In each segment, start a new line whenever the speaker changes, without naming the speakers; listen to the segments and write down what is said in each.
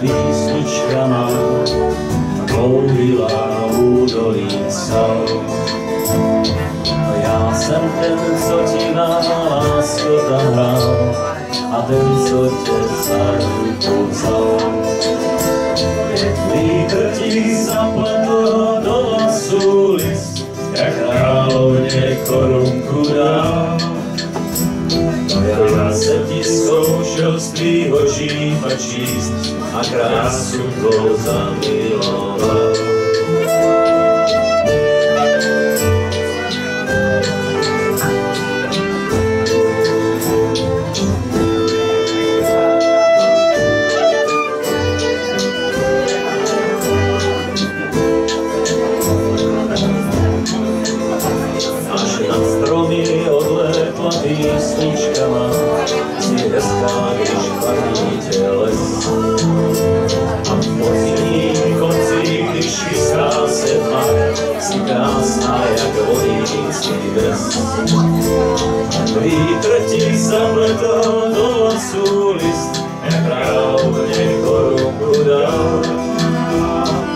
výslučkama plouvila údolí stal. A já jsem ten, co ti na lásko tam a ten, co tě za ruku vzal. Pěkný krtí zapletl do lasu list, jak královně korunku dá. To já se ti zkoušel, z tvýho žíma číst a krásu tvou zamiloval. Vítr ti zapletl do lasu list, královně korunku dal.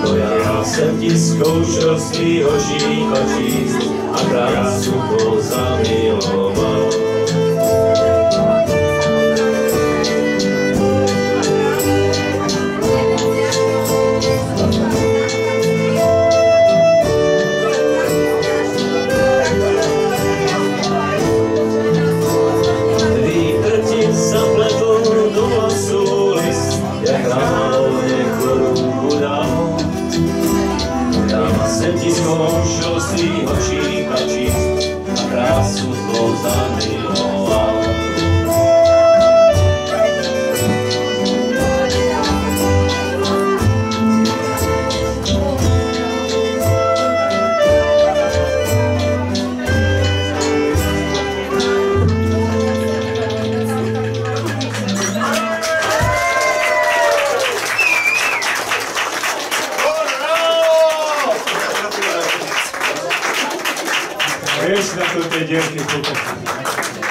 To já jsem ti zkoušel z tvýho žíva číst a krásu tvou jsem ti zkoušel z tvýho šípa číst a krásu tvou zamiloval.
Вечно тут и девки купят.